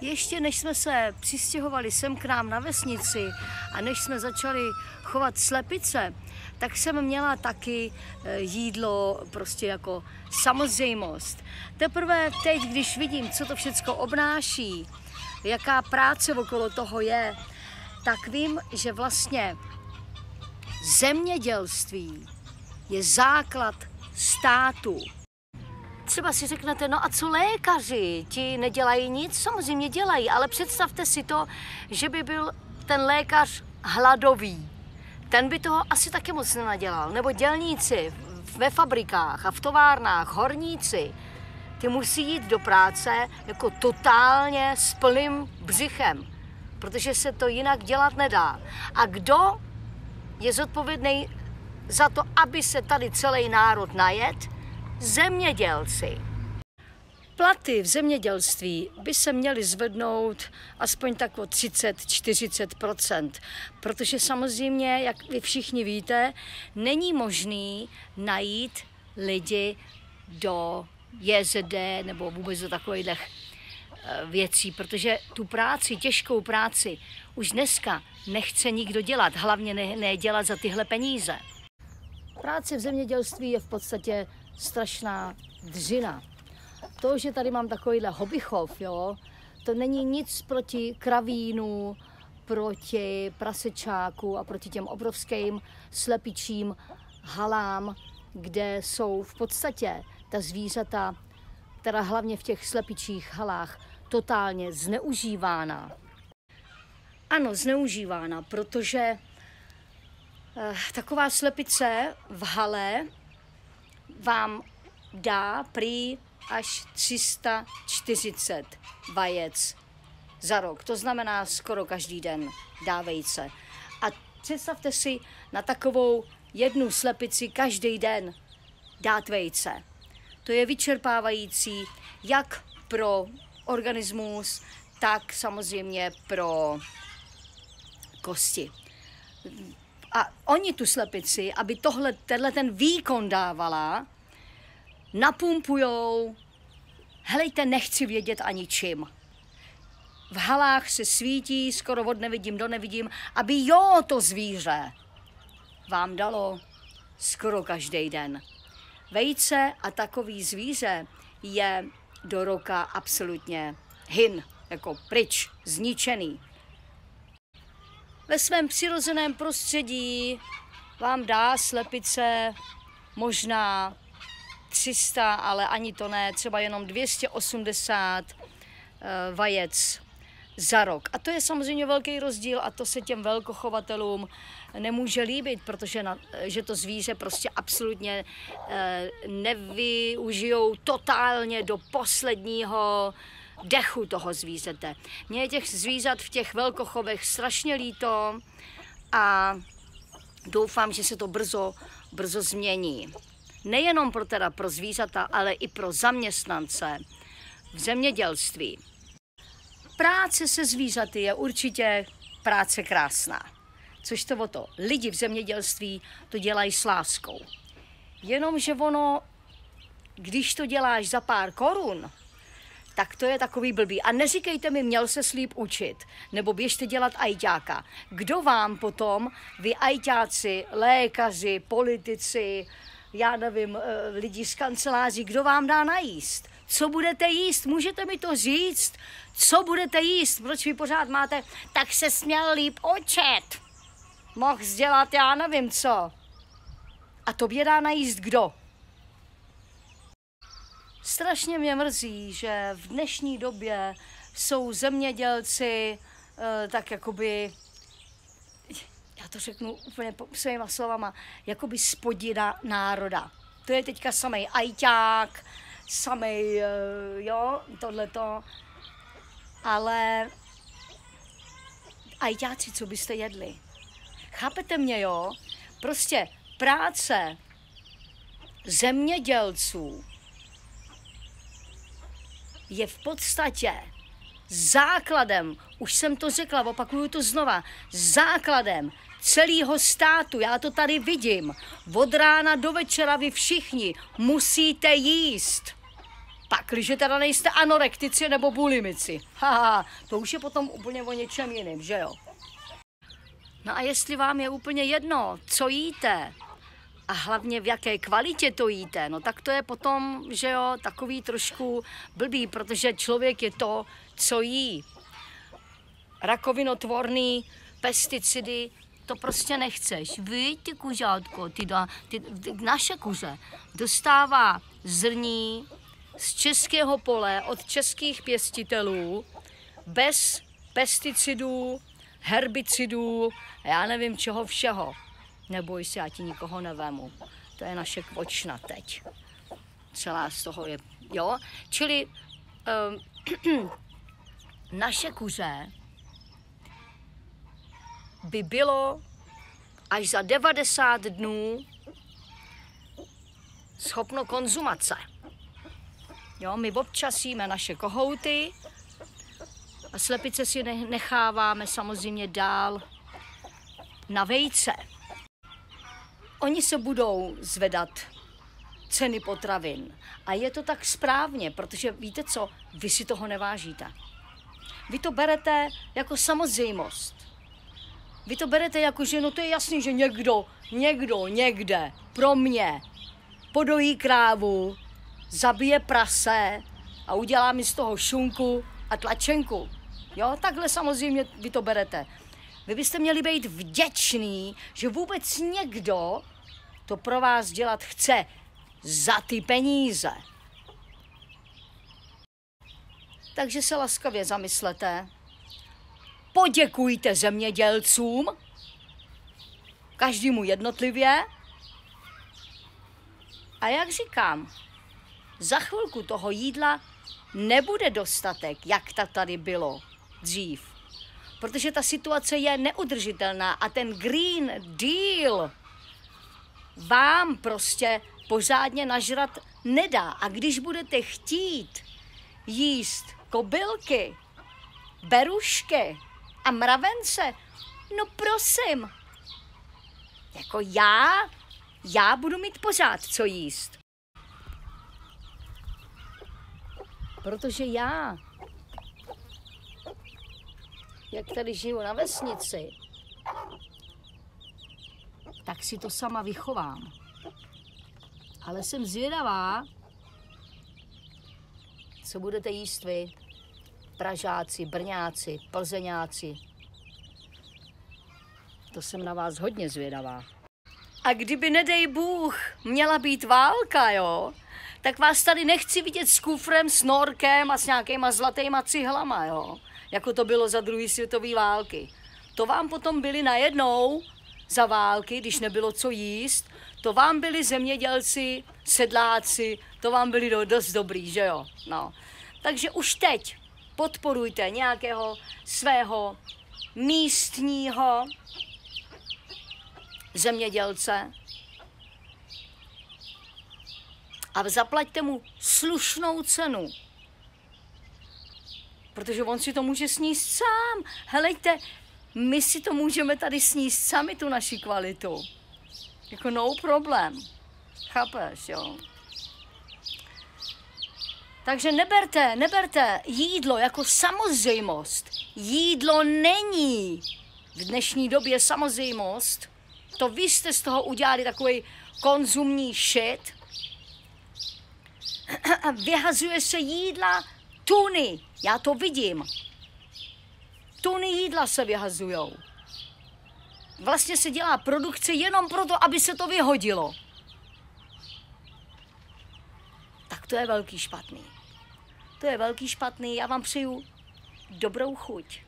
ještě než jsme se přistěhovali sem k nám na vesnici a než jsme začali chovat slepice, tak jsem měla taky eh, jídlo prostě jako samozřejmost. Teprve teď, když vidím, co to všechno obnáší, jaká práce okolo toho je, tak vím, že vlastně zemědělství je základ státu. Třeba si řeknete, no a co lékaři? Ti nedělají nic? Samozřejmě dělají, ale představte si to, že by byl ten lékař hladový. Ten by toho asi taky moc nenadělal. Nebo dělníci ve fabrikách a v továrnách, horníci, ty musí jít do práce jako totálně s plným břichem, protože se to jinak dělat nedá. A kdo je zodpovědný za to, aby se tady celý národ najet? Zemědělci. Platy v zemědělství by se měly zvednout aspoň tak o 30-40% protože samozřejmě, jak vy všichni víte, není možný najít lidi do JZD nebo vůbec do takových eh, věcí, protože tu práci, těžkou práci, už dneska nechce nikdo dělat, hlavně ne, ne dělat za tyhle peníze. Práce v zemědělství je v podstatě strašná dřina. To, že tady mám takovýhle hobbychov, jo, to není nic proti kravínu, proti prasečáku a proti těm obrovským slepičím halám, kde jsou v podstatě ta zvířata, která hlavně v těch slepičích halách, totálně zneužívána. Ano, zneužívána, protože eh, taková slepice v hale vám dá prý až 340 vajec za rok. To znamená skoro každý den dá vejce. A představte si na takovou jednu slepici každý den dát vejce. To je vyčerpávající jak pro organismus, tak samozřejmě pro kosti. A oni tu slepici, aby tohle, tenhle ten výkon dávala, napumpujou, helejte, nechci vědět ani čím. V halách se svítí, skoro od nevidím do nevidím, aby jo, to zvíře vám dalo skoro každý den. Vejce a takový zvíře je do roka absolutně hin, jako pryč, zničený. Ve svém přirozeném prostředí vám dá slepice možná 300, ale ani to ne, třeba jenom 280 eh, vajec za rok. A to je samozřejmě velký rozdíl a to se těm velkochovatelům nemůže líbit, protože na, že to zvíře prostě absolutně eh, nevyužijou totálně do posledního dechu toho zvířete. Mně je těch zvířat v těch velkochovech strašně líto a doufám, že se to brzo, brzo změní nejenom pro, teda pro zvířata, ale i pro zaměstnance v zemědělství. Práce se zvířaty je určitě práce krásná. Což to o to, lidi v zemědělství to dělají s láskou. Jenomže ono, když to děláš za pár korun, tak to je takový blbý. A neříkejte mi, měl se slíp učit, nebo běžte dělat ajťáka. Kdo vám potom, vy ajťáci, lékaři, politici, já nevím, eh, lidi z kanceláří, kdo vám dá najíst? Co budete jíst? Můžete mi to říct? Co budete jíst? Proč vy pořád máte, tak se směl líp očet. Mohl dělat já nevím co. A tobě dá najíst kdo? Strašně mě mrzí, že v dnešní době jsou zemědělci eh, tak jakoby já to řeknu úplně svýma slovama, jakoby spodina národa. To je teďka samej ajťák, samej, eh, jo, tohleto. Ale ajťáci, co byste jedli? Chápete mě, jo? Prostě práce zemědělců je v podstatě základem, už jsem to řekla, opakuju to znova, základem celého státu, já to tady vidím. Od rána do večera vy všichni musíte jíst. Tak, když teda nejste anorektici nebo bulimici. Haha, to už je potom úplně o něčem jiným, že jo? No a jestli vám je úplně jedno, co jíte, a hlavně v jaké kvalitě to jíte, no tak to je potom, že jo, takový trošku blbý, protože člověk je to, co jí. Rakovinotvorný pesticidy, to prostě nechceš. Vy, ty kuřátko, ty, ty, ty, naše kuře dostává zrní z českého pole od českých pěstitelů bez pesticidů, herbicidů, já nevím čeho všeho. Neboj se, já ti nikoho nevemu. To je naše kvočna teď. Celá z toho je, jo. Čili um, naše kuře by bylo až za 90 dnů schopno konzumace. Jo, my občas jíme naše kohouty a slepice si necháváme samozřejmě dál na vejce. Oni se budou zvedat ceny potravin. A je to tak správně, protože víte co, vy si toho nevážíte. Vy to berete jako samozřejmost. Vy to berete jako, že no to je jasný, že někdo, někdo, někde, pro mě, podojí krávu, zabije prase a udělá mi z toho šunku a tlačenku. Jo, takhle samozřejmě vy to berete. Vy byste měli být vděčný, že vůbec někdo to pro vás dělat chce za ty peníze. Takže se laskavě zamyslete, poděkujte zemědělcům, každému jednotlivě. A jak říkám, za chvilku toho jídla nebude dostatek, jak to tady bylo dřív. Protože ta situace je neudržitelná a ten Green Deal vám prostě pořádně nažrat nedá. A když budete chtít jíst kobylky, berušky a mravence, no prosím, jako já, já budu mít pořád co jíst. Protože já, jak tady žiju na vesnici, tak si to sama vychovám. Ale jsem zvědavá, co budete jíst vy, Pražáci, Brňáci, Plzeňáci. To jsem na vás hodně zvědavá. A kdyby, nedej Bůh, měla být válka, jo, tak vás tady nechci vidět s kufrem, s norkem a s nějakýma zlatýma cihlama, jo, jako to bylo za druhé světové války. To vám potom byli najednou za války, když nebylo co jíst, to vám byli zemědělci, sedláci, to vám byli do, dost dobrý, že jo? No. Takže už teď podporujte nějakého svého místního zemědělce a zaplaťte mu slušnou cenu. Protože on si to může sníst sám. Helejte, my si to můžeme tady sníst sami, tu naši kvalitu. Jako no problém. Chápeš, jo? Takže neberte, neberte jídlo jako samozřejmost. Jídlo není v dnešní době samozřejmost. To vy jste z toho udělali takový konzumní shit. Vyhazuje se jídla tuny. Já to vidím tuny jídla se vyhazujou. Vlastně se dělá produkce jenom proto, aby se to vyhodilo. Tak to je velký špatný. To je velký špatný. Já vám přeju dobrou chuť.